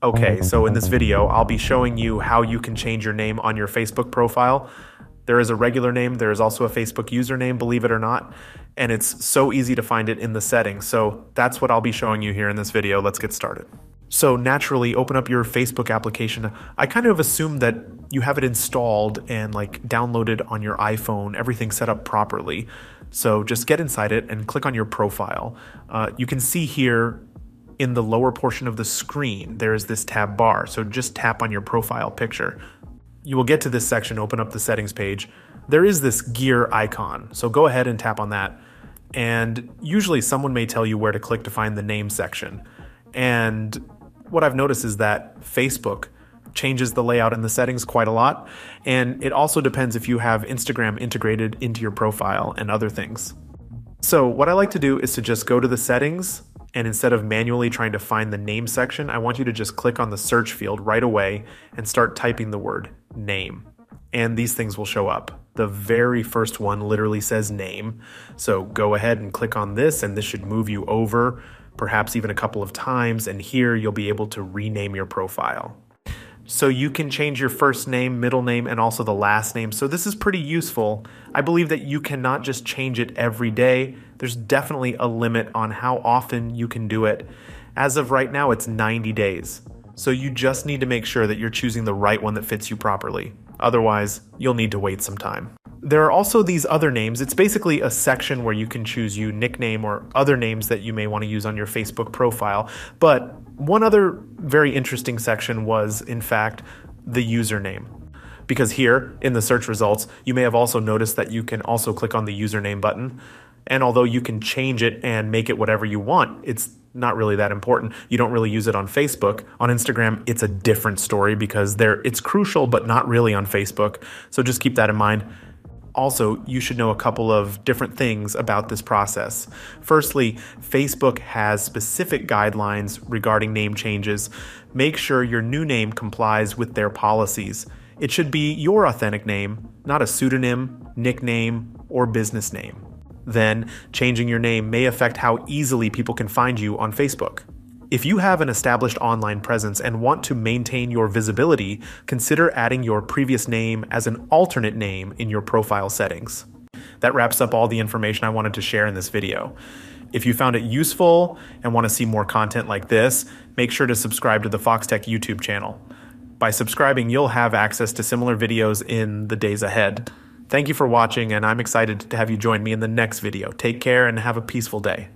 Okay, so in this video, I'll be showing you how you can change your name on your Facebook profile. There is a regular name, there is also a Facebook username, believe it or not, and it's so easy to find it in the settings. So that's what I'll be showing you here in this video. Let's get started. So naturally, open up your Facebook application. I kind of assume that you have it installed and like downloaded on your iPhone, everything set up properly. So just get inside it and click on your profile. Uh, you can see here in the lower portion of the screen, there is this tab bar. So just tap on your profile picture. You will get to this section, open up the settings page. There is this gear icon. So go ahead and tap on that. And usually someone may tell you where to click to find the name section. And what I've noticed is that Facebook changes the layout and the settings quite a lot. And it also depends if you have Instagram integrated into your profile and other things. So, what I like to do is to just go to the settings and instead of manually trying to find the name section, I want you to just click on the search field right away and start typing the word name. And these things will show up. The very first one literally says name. So go ahead and click on this, and this should move you over, perhaps even a couple of times. And here you'll be able to rename your profile. So you can change your first name, middle name, and also the last name. So this is pretty useful. I believe that you cannot just change it every day. There's definitely a limit on how often you can do it. As of right now, it's 90 days. So you just need to make sure that you're choosing the right one that fits you properly. Otherwise, you'll need to wait some time. There are also these other names. It's basically a section where you can choose you nickname or other names that you may want to use on your Facebook profile. But one other very interesting section was, in fact, the username. Because here in the search results, you may have also noticed that you can also click on the username button. And although you can change it and make it whatever you want, it's not really that important. You don't really use it on Facebook. On Instagram, it's a different story because there it's crucial but not really on Facebook. So just keep that in mind. Also, you should know a couple of different things about this process. Firstly, Facebook has specific guidelines regarding name changes. Make sure your new name complies with their policies. It should be your authentic name, not a pseudonym, nickname, or business name. Then, changing your name may affect how easily people can find you on Facebook. If you have an established online presence and want to maintain your visibility, consider adding your previous name as an alternate name in your profile settings. That wraps up all the information I wanted to share in this video. If you found it useful and want to see more content like this, make sure to subscribe to the Foxtecc YouTube channel. By subscribing, you'll have access to similar videos in the days ahead. Thank you for watching, and I'm excited to have you join me in the next video. Take care and have a peaceful day.